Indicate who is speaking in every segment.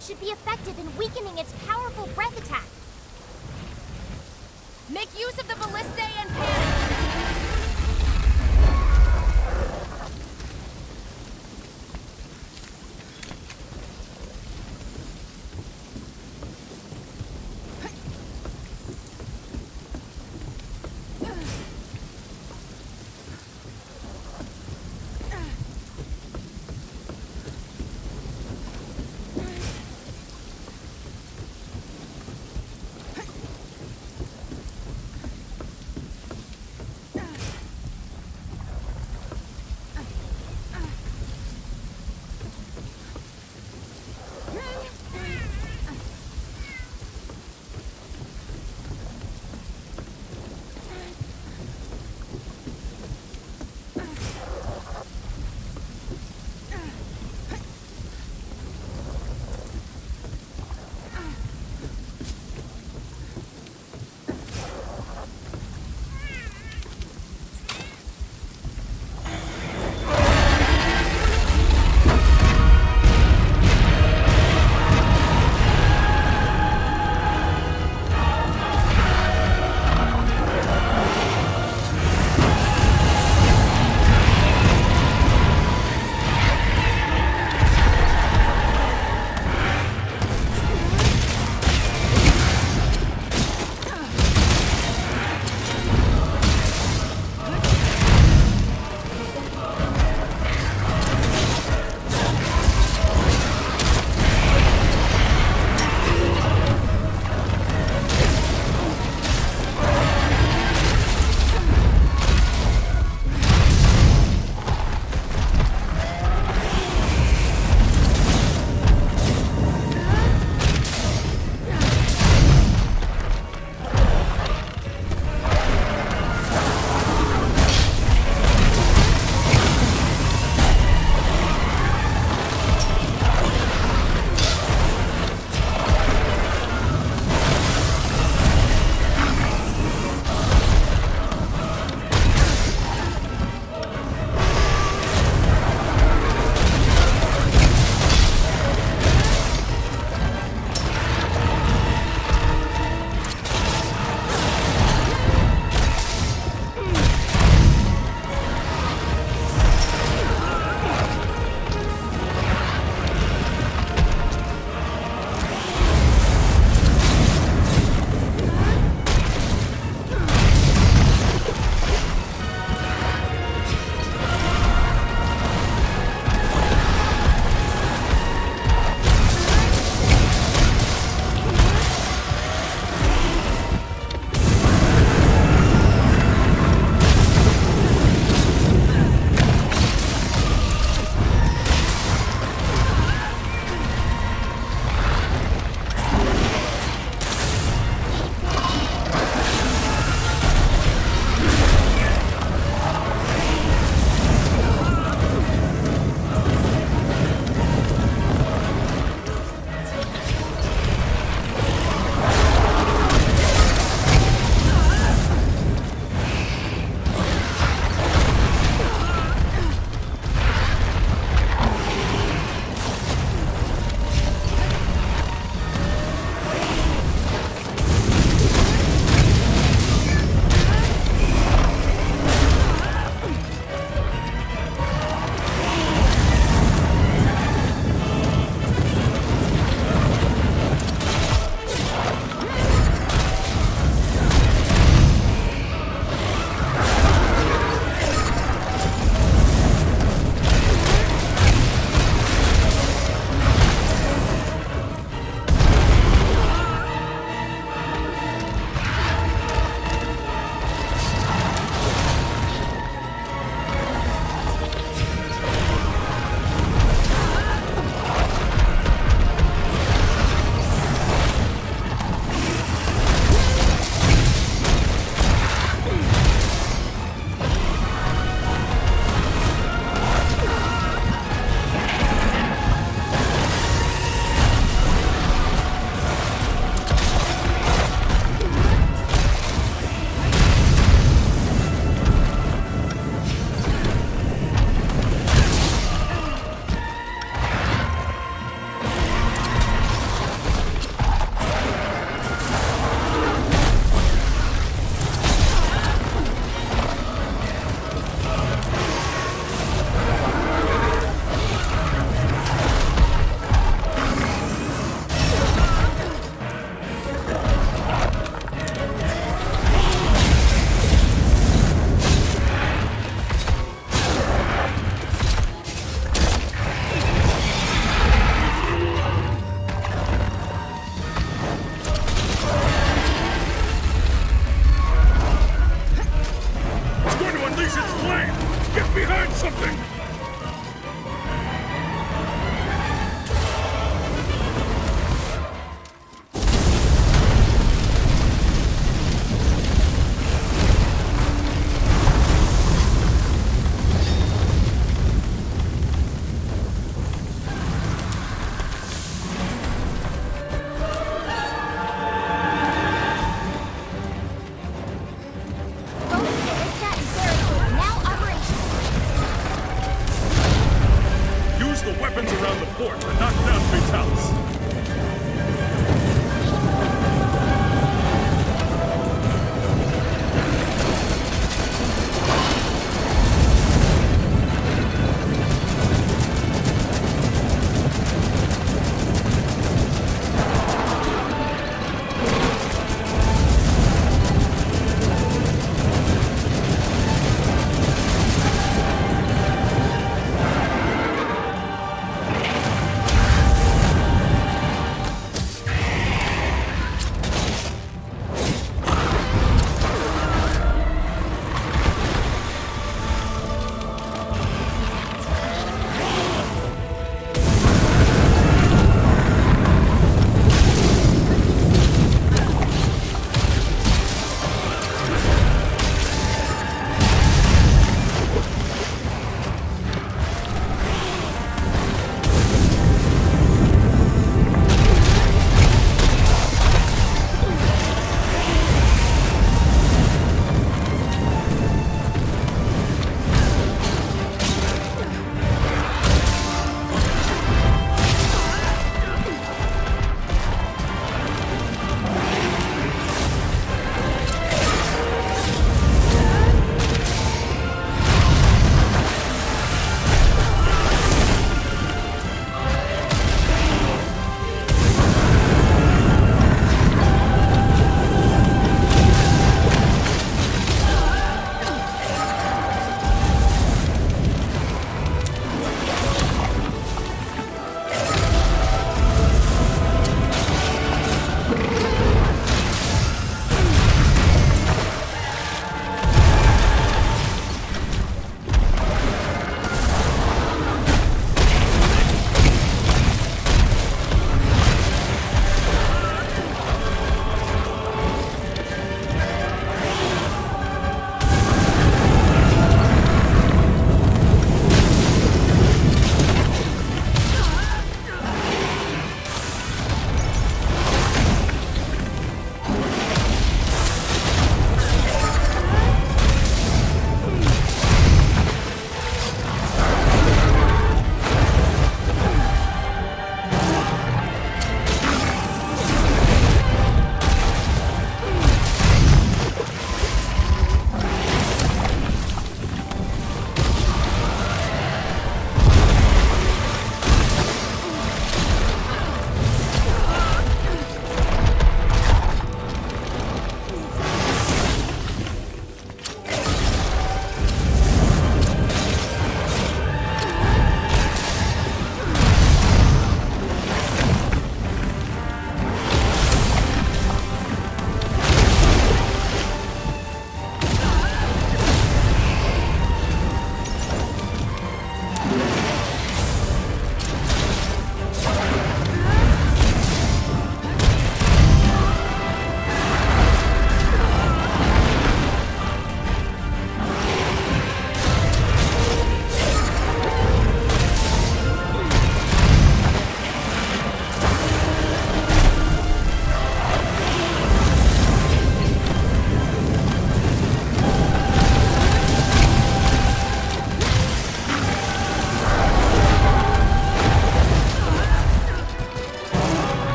Speaker 1: should be effective in weakening its powerful breath attack.
Speaker 2: Make use of the ballistae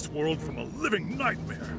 Speaker 3: this world from a living nightmare.